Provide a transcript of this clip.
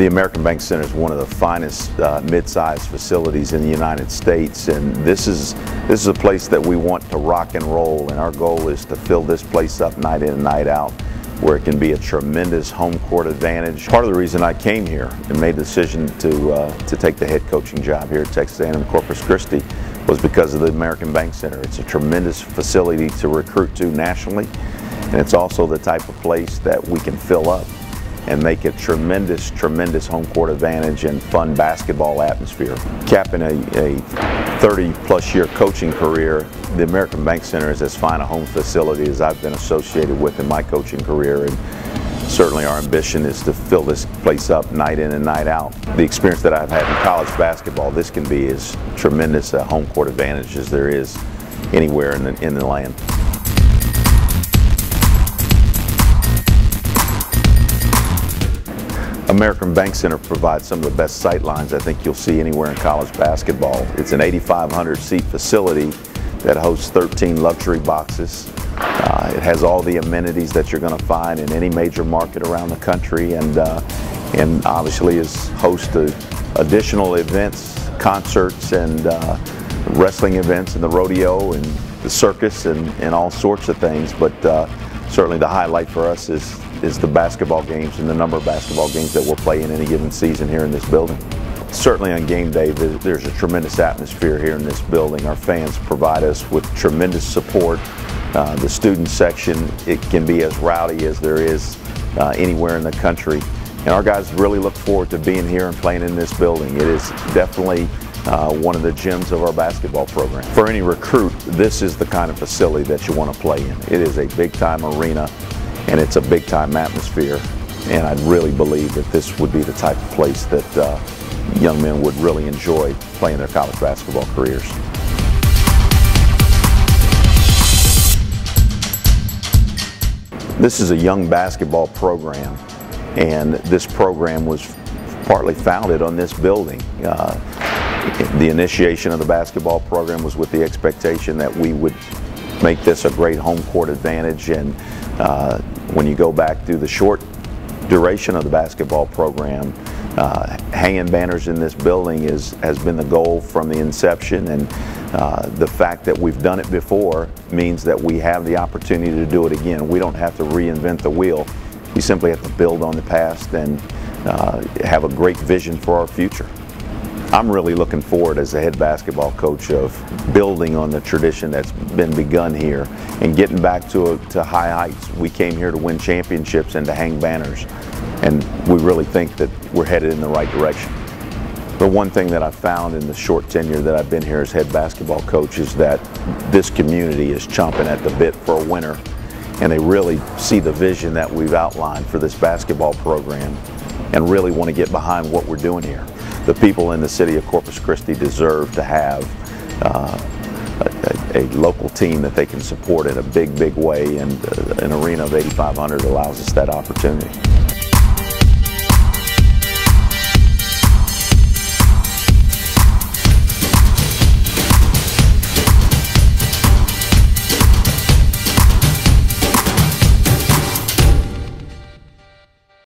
The American Bank Center is one of the finest uh, mid-sized facilities in the United States and this is this is a place that we want to rock and roll and our goal is to fill this place up night in and night out where it can be a tremendous home court advantage. Part of the reason I came here and made the decision to, uh, to take the head coaching job here at Texas A&M Corpus Christi was because of the American Bank Center. It's a tremendous facility to recruit to nationally and it's also the type of place that we can fill up and make a tremendous, tremendous home court advantage and fun basketball atmosphere. Capping a, a 30 plus year coaching career, the American Bank Center is as fine a home facility as I've been associated with in my coaching career. And certainly our ambition is to fill this place up night in and night out. The experience that I've had in college basketball, this can be as tremendous a home court advantage as there is anywhere in the, in the land. American Bank Center provides some of the best sight lines I think you'll see anywhere in college basketball. It's an 8,500 seat facility that hosts 13 luxury boxes. Uh, it has all the amenities that you're going to find in any major market around the country and, uh, and obviously is host to additional events, concerts and uh, wrestling events and the rodeo and the circus and, and all sorts of things. But uh, certainly the highlight for us is, is the basketball games and the number of basketball games that we'll play in any given season here in this building. Certainly on game day, there's a tremendous atmosphere here in this building. Our fans provide us with tremendous support. Uh, the student section, it can be as rowdy as there is uh, anywhere in the country. And our guys really look forward to being here and playing in this building. It is definitely uh, one of the gems of our basketball program. For any recruit, this is the kind of facility that you want to play in. It is a big time arena and it's a big time atmosphere and I really believe that this would be the type of place that uh, young men would really enjoy playing their college basketball careers. This is a young basketball program and this program was partly founded on this building. Uh, the initiation of the basketball program was with the expectation that we would make this a great home court advantage and uh, when you go back through the short duration of the basketball program uh, hanging banners in this building is has been the goal from the inception and uh, the fact that we've done it before means that we have the opportunity to do it again. We don't have to reinvent the wheel. We simply have to build on the past and uh, have a great vision for our future. I'm really looking forward as the head basketball coach of building on the tradition that's been begun here and getting back to, a, to high heights. We came here to win championships and to hang banners and we really think that we're headed in the right direction. The one thing that I've found in the short tenure that I've been here as head basketball coach is that this community is chomping at the bit for a winner and they really see the vision that we've outlined for this basketball program and really want to get behind what we're doing here the people in the city of Corpus Christi deserve to have uh, a, a, local team that they can support in a big, big way, and uh, an arena of 8,500 allows us that opportunity.